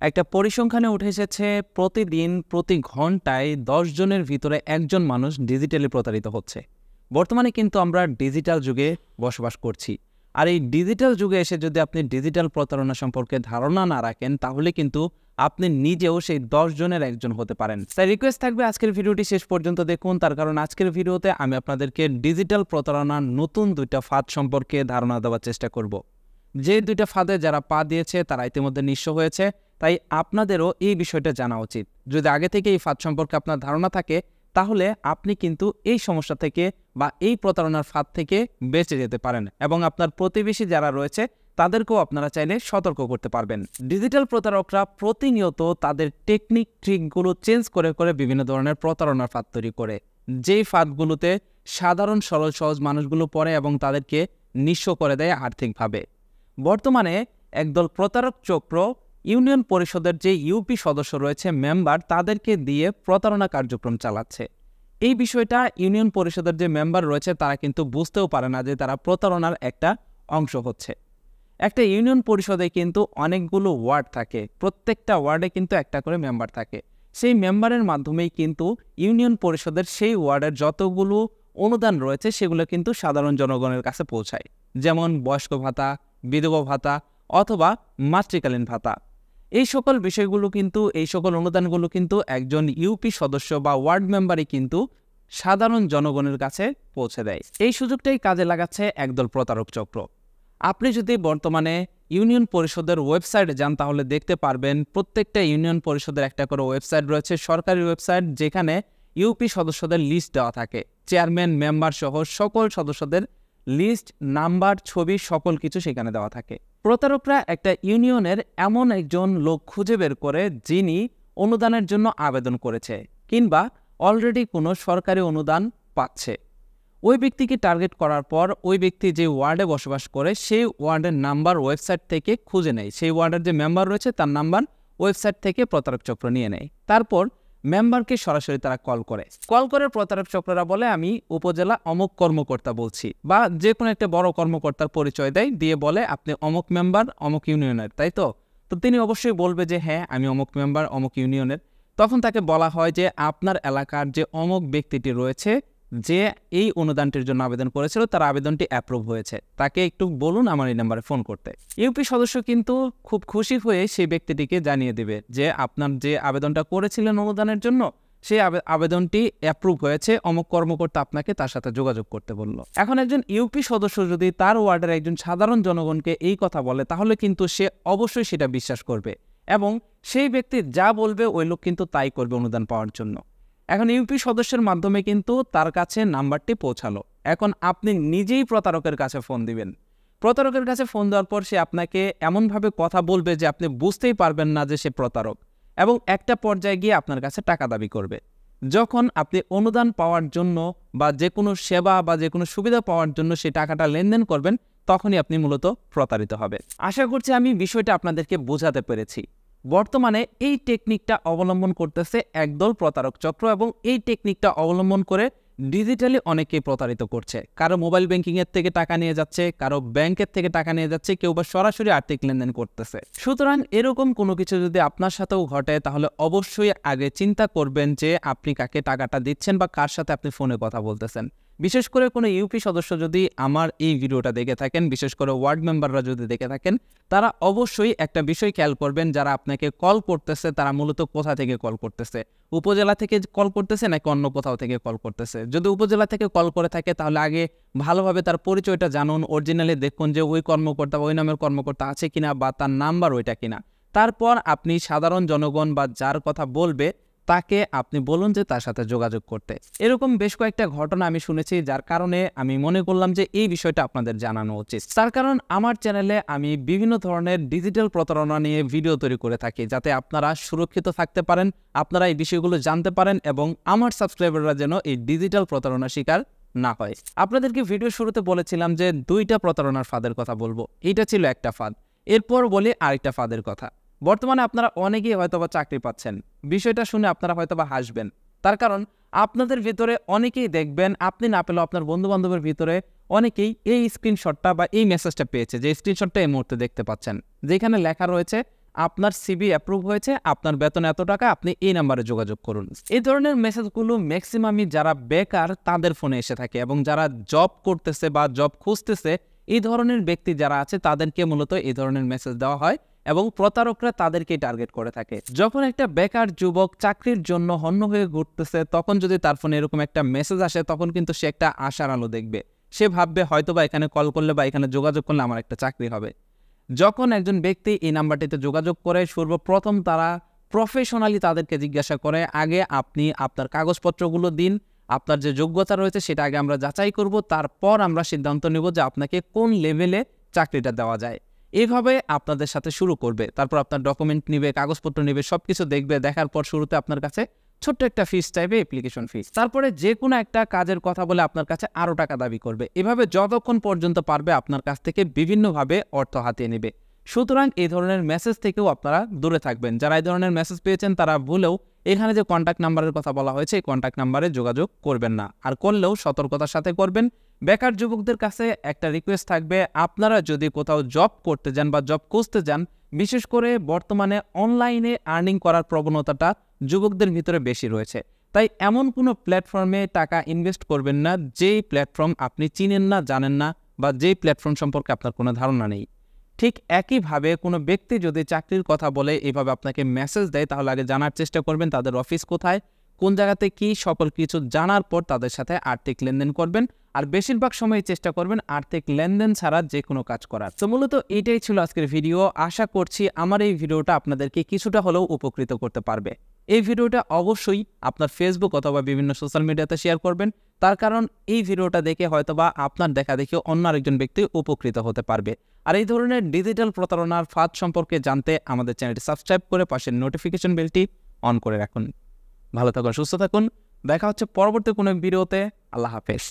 একটা পরিসংখ্যানে উঠে এসেছে, প্রতিদিন প্রতি ঘন্টায় দশ জনের ভিতরে একজন মানুষ ডিজিটালি প্রতারিত হচ্ছে। বর্তমানে কিন্তু আমরা ডিজিটাল যুগে বসবাস করছি। আর এই ডিজিটাল যুগে এসে যদি আপনি ডিজিটাল প্রতারণা সম্পর্কে ধারণা না রাখেন, তাহলে কিন্তু আপনি নিজেও সেই দশ জনের একজন হতে পারেন। তাই রিকোয়েস্ট থাকবে আজকের ভিডিওটি শেষ পর্যন্ত দেখুন। তার কারণ আজকের ভিডিওতে আমি আপনাদেরকে ডিজিটাল প্রতারণার নতুন দুইটা ফাঁদ সম্পর্কে ধারণা দেওয়ার চেষ্টা করব। যে দুইটা ফাঁদে যারা পা দিয়েছে, তারা ইতিমধ্যে নিঃস্ব হয়েছে। তাই আপনাদেরও এই বিষয়টা জানা উচিত। যদি আগে থেকে এই ফাঁদ সম্পর্কে আপনার ধারণা থাকে, তাহলে আপনি কিন্তু এই সমস্যা থেকে বা এই প্রতারণার ফাঁদ থেকে বেঁচে যেতে পারেন এবং আপনার প্রতিবেশী যারা রয়েছে, তাদেরকেও আপনারা চাইলে সতর্ক করতে পারবেন। ডিজিটাল প্রতারকরা প্রতিনিয়ত তাদের টেকনিক, ট্রিকগুলো চেঞ্জ করে করে বিভিন্ন ধরনের প্রতারণার ফাঁদ তৈরি করে। যেই ফাঁদগুলোতে সাধারণ, সরল, সহজ মানুষগুলো পড়ে এবং তাদেরকে নিঃস্ব করে দেয় আর্থিকভাবে। বর্তমানে একদল প্রতারক চক্র ইউনিয়ন পরিষদের যে ইউপি সদস্য রয়েছে মেম্বার, তাদেরকে দিয়ে প্রতারণা কার্যক্রম চালাচ্ছে। এই বিষয়টা ইউনিয়ন পরিষদের যে মেম্বার রয়েছে, তারা কিন্তু বুঝতেও পারে না যে তারা প্রতারণার একটা অংশ হচ্ছে। একটা ইউনিয়ন পরিষদে কিন্তু অনেকগুলো ওয়ার্ড থাকে। প্রত্যেকটা ওয়ার্ডে কিন্তু একটা করে মেম্বার থাকে। সেই মেম্বারের মাধ্যমেই কিন্তু ইউনিয়ন পরিষদের সেই ওয়ার্ডের যতগুলো অনুদান রয়েছে, সেগুলো কিন্তু সাধারণ জনগণের কাছে পৌঁছায়। যেমন বয়স্ক ভাতা বিধবা ভাতা অথবা মাতৃকালীন ভাতা। এই সকল বিষয়গুলো কিন্তু, এই সকল অনুদানগুলো কিন্তু একজন ইউপি সদস্য বা ওয়ার্ড মেম্বারই কিন্তু সাধারণ জনগণের কাছে পৌঁছে দেয়। এই সুযোগটাই কাজে লাগাচ্ছে একদল প্রতারক চক্র। আপনি যদি বর্তমানে ইউনিয়ন পরিষদের ওয়েবসাইটে যান, তাহলে দেখতে পারবেন প্রত্যেকটা ইউনিয়ন পরিষদের একটা করে ওয়েবসাইট রয়েছে, সরকারি ওয়েবসাইট, যেখানে ইউপি সদস্যদের লিস্ট দেওয়া থাকে। চেয়ারম্যান, মেম্বার সহ সকল সদস্যদের লিস্ট, নাম্বার, ছবি, সকল কিছু সেখানে দেওয়া থাকে। প্রতারকরা একটা ইউনিয়নের এমন একজন লোক খুঁজে বের করে যিনি অনুদানের জন্য আবেদন করেছে কিংবা অলরেডি কোনো সরকারি অনুদান পাচ্ছে। ওই ব্যক্তিকে টার্গেট করার পর ওই ব্যক্তি যে ওয়ার্ডে বসবাস করে সেই ওয়ার্ডের নাম্বার ওয়েবসাইট থেকে খুঁজে নেয়। সেই ওয়ার্ডের যে মেম্বার রয়েছে তার নাম্বার ওয়েবসাইট থেকে প্রতারক চক্র নিয়ে নেয়। তারপর মেম্বারকে সরাসরি তারা কল করে। কল করে প্রতারক চক্ররা বলে, আমি উপজেলা অমুক কর্মকর্তা বলছি। বা যে কোনো একটা বড় কর্মকর্তার পরিচয় দেয়, দিয়ে বলে, আপনি অমুক মেম্বার, অমুক ইউনিয়নের। তাই তো? তো তিনি অবশ্যই বলবে যে হ্যাঁ আমি অমুক মেম্বার, অমুক ইউনিয়নের। তখন তাকে বলা হয় যে, আপনার এলাকার যে অমুক ব্যক্তিটি রয়েছে যে এই অনুদানটির জন্য আবেদন করেছিল, তার আবেদনটি অ্যাপ্রুভ হয়েছে। তাকে একটু বলুন আমার এই নাম্বারে ফোন করতে। ইউপি সদস্য কিন্তু খুব খুশি হয়ে সেই ব্যক্তিটিকে জানিয়ে দেবে যে আপনার যে আবেদনটা করেছিলেন অনুদানের জন্য সেই আবেদনটি অ্যাপ্রুভ হয়েছে, অমুক কর্মকর্তা আপনাকে তার সাথে যোগাযোগ করতে বলল। এখন একজন ইউপি সদস্য যদি তার ওয়ার্ডের একজন সাধারণ জনগণকে এই কথা বলে, তাহলে কিন্তু সে অবশ্যই সেটা বিশ্বাস করবে এবং সেই ব্যক্তি যা বলবে, ওই লোক কিন্তু তাই করবে অনুদান পাওয়ার জন্য। এখন ইউপি সদস্যের মাধ্যমে কিন্তু তার কাছে নাম্বারটি পৌঁছালো। এখন আপনি নিজেই প্রতারকের কাছে ফোন দিবেন। প্রতারকের কাছে ফোন দেওয়ার পর সে আপনাকে এমনভাবে কথা বলবে যে আপনি বুঝতেই পারবেন না যে সে প্রতারক এবং একটা পর্যায়ে গিয়ে আপনার কাছে টাকা দাবি করবে। যখন আপনি অনুদান পাওয়ার জন্য বা যে কোনো সেবা বা যে কোনো সুবিধা পাওয়ার জন্য সেই টাকাটা লেনদেন করবেন, তখনই আপনি মূলত প্রতারিত হবে আশা করছি আমি বিষয়টা আপনাদেরকে বোঝাতে পেরেছি। বর্তমানে এই টেকনিকটা অবলম্বন করতেছে একদল প্রতারক চক্র এবং এই টেকনিকটা অবলম্বন করে ডিজিটালি অনেকেই প্রতারিত করছে। কারও মোবাইল ব্যাংকিংয়ের থেকে টাকা নিয়ে যাচ্ছে, কারও ব্যাংকের থেকে টাকা নিয়ে যাচ্ছে, কেউ বা সরাসরি আর্থিক লেনদেন করতেছে। সুতরাং এরকম কোনো কিছু যদি আপনার সাথেও ঘটে, তাহলে অবশ্যই আগে চিন্তা করবেন যে আপনি কাকে টাকাটা দিচ্ছেন বা কার সাথে আপনি ফোনে কথা বলতেছেন। বিশেষ করে কোনো ইউপি সদস্য যদি আমার এই ভিডিওটা দেখে থাকেন, বিশেষ করে ওয়ার্ড মেম্বাররা যদি দেখে থাকেন, তারা অবশ্যই একটা বিষয় খেয়াল করবেন, যারা আপনাকে কল করতেছে, তারা মূলত কোথা থেকে কল করতেছে? উপজেলা থেকে কল করতেছে নাকি অন্য কোথাও থেকে কল করতেছে? যদি উপজেলা থেকে কল করে থাকে, তাহলে আগে ভালোভাবে তার পরিচয়টা জানুন অরিজিনালি দেখুন যে ওই কর্মকর্তা ওই নামের কর্মকর্তা আছে কিনা বা তার নাম্বার ওইটা কিনা। তারপর আপনি সাধারণ জনগণ বা যার কথা বলবে তাকে আপনি বলুন যে তার সাথে যোগাযোগ করতে। এরকম বেশ কয়েকটা ঘটনা আমি শুনেছি, যার কারণে আমি মনে করলাম যে এই বিষয়টা আপনাদের জানানো উচিত। তার কারণ আমার চ্যানেলে আমি বিভিন্ন ধরনের ডিজিটাল প্রতারণা নিয়ে ভিডিও তৈরি করে থাকি, যাতে আপনারা সুরক্ষিত থাকতে পারেন, আপনারা এই বিষয়গুলো জানতে পারেন এবং আমার সাবস্ক্রাইবাররা যেন এই ডিজিটাল প্রতারণা শিকার না হয়। আপনাদেরকে ভিডিও শুরুতে বলেছিলাম যে দুইটা প্রতারণার ফাঁদের কথা বলব। এইটা ছিল একটা ফাঁদ। এরপর বলি আরেকটা ফাঁদের কথা। বর্তমানে আপনারা অনেকেই হয়তোবা চাকরি পাচ্ছেন। বিষয়টা শুনে আপনারা হয়তোবা হাসবেন। তার কারণ, আপনাদের ভিতরে অনেকেই দেখবেন, আপনি না পেলেও আপনার বন্ধুবান্ধবের ভিতরে অনেকেই এই স্ক্রিনশটটা বা এই মেসেজটা পেয়েছে, যে স্ক্রিনশটটা এই মুহূর্তে দেখতে পাচ্ছেন। যেখানে লেখা রয়েছে, আপনার সিবি অ্যাপ্রুভ হয়েছে, আপনার বেতন এত টাকা, আপনি এই নাম্বারে যোগাযোগ করুন। এই ধরনের মেসেজগুলো ম্যাক্সিমামই যারা বেকার, তাদের ফোনে এসে থাকে এবং যারা জব করতেছে বা জব খুঁজতেছে, এই ধরনের ব্যক্তি যারা আছে, তাদেরকে মূলত এই ধরনের মেসেজ দেওয়া হয়। এবং প্রতারকরা তাদেরকেই টার্গেট করে থাকে। যখন একটা বেকার যুবক চাকরির জন্য হন্য হয়ে ঘুরতেছে, তখন যদি তার ফোনে এরকম একটা মেসেজ আসে, তখন কিন্তু সে একটা আশার আলো দেখবে। সে ভাববে হয়তো বা এখানে কল করলে বা এখানে যোগাযোগ করলে আমার একটা চাকরি হবে। যখন একজন ব্যক্তি এই নাম্বারটিতে যোগাযোগ করে, সর্বপ্রথম তারা প্রফেশনালি তাদেরকে জিজ্ঞাসা করে, আগে আপনি আপনার কাগজপত্রগুলো দিন, আপনার যে যোগ্যতা রয়েছে সেটা আগে আমরা যাচাই করব, তারপর আমরা সিদ্ধান্ত নেব যে আপনাকে কোন লেভেলে চাকরিটা দেওয়া যায়। এইভাবে আপনাদের সাথে শুরু করবে। তারপর আপনার ডকুমেন্ট নিবে, কাগজপত্র নেবে সব কিছু দেখবে। দেখার পর শুরুতে আপনার কাছে ছোট্ট একটা ফিস চাইবে অ্যাপ্লিকেশন ফিস তারপরে যে কোনো একটা কাজের কথা বলে আপনার কাছে আরও টাকা দাবি করবে। এভাবে যতক্ষণ পর্যন্ত পারবে আপনার কাছ থেকে বিভিন্নভাবে অর্থ হাতিয়ে নেবে। সুতরাং এই ধরনের মেসেজ থেকেও আপনারা দূরে থাকবেন। যারা এই ধরনের মেসেজ পেয়েছেন তারা ভুলেও এখানে যে কন্ট্যাক্ট নাম্বারের কথা বলা হয়েছে, এই কন্ট্যাক্ট নাম্বারে যোগাযোগ করবেন না। আর করলেও সতর্কতার সাথে করবেন। বেকার যুবকদের কাছে একটা রিকোয়েস্ট থাকবে, আপনারা যদি কোথাও জব করতে যান বা জব খুঁজতে যান, বিশেষ করে বর্তমানে অনলাইনে আর্নিং করার প্রবণতাটা যুবকদের ভিতরে বেশি রয়েছে। তাই এমন কোনো প্ল্যাটফর্মে টাকা ইনভেস্ট করবেন না, যেই প্ল্যাটফর্ম আপনি চিনেন না, জানেন না, বা যেই প্ল্যাটফর্ম সম্পর্কে আপনার কোনো ধারণা নেই। ঠিক একইভাবে কোনো ব্যক্তি যদি চাকরির কথা বলে, এভাবে আপনাকে মেসেজ দেয়, তাহলে আগে জানার চেষ্টা করবেন, তাদের অফিস কোথায়? কোন জায়গাতে কি সকল কিছু জানার পর তাদের সাথে আর্থিক লেনদেন করবেন। আর বেশিরভাগ সময় চেষ্টা করবেন আর্থিক লেনদেন ছাড়া যে কোনো কাজ করার। তো মূলত এটাই ছিল আজকের ভিডিও। আশা করছি আমার এই ভিডিওটা আপনাদেরকে কিছুটা হলেও উপকৃত করতে পারবে। এই ভিডিওটা অবশ্যই আপনার ফেসবুক অথবা বিভিন্ন সোশ্যাল মিডিয়াতে শেয়ার করবেন। তার কারণ এই ভিডিওটা দেখে হয়তোবা আপনার দেখা দেখে অন্য আরেকজন ব্যক্তি উপকৃত হতে পারবে। আর এই ধরনের ডিজিটাল প্রতারণার ফাঁদ সম্পর্কে জানতে আমাদের চ্যানেলটি সাবস্ক্রাইব করে পাশের নোটিফিকেশন বেলটি অন করে রাখুন। ভালো থাকুন সুস্থ থাকুন। দেখা হচ্ছে পরবর্তী কোনো ভিডিওতে। আল্লাহ হাফেজ।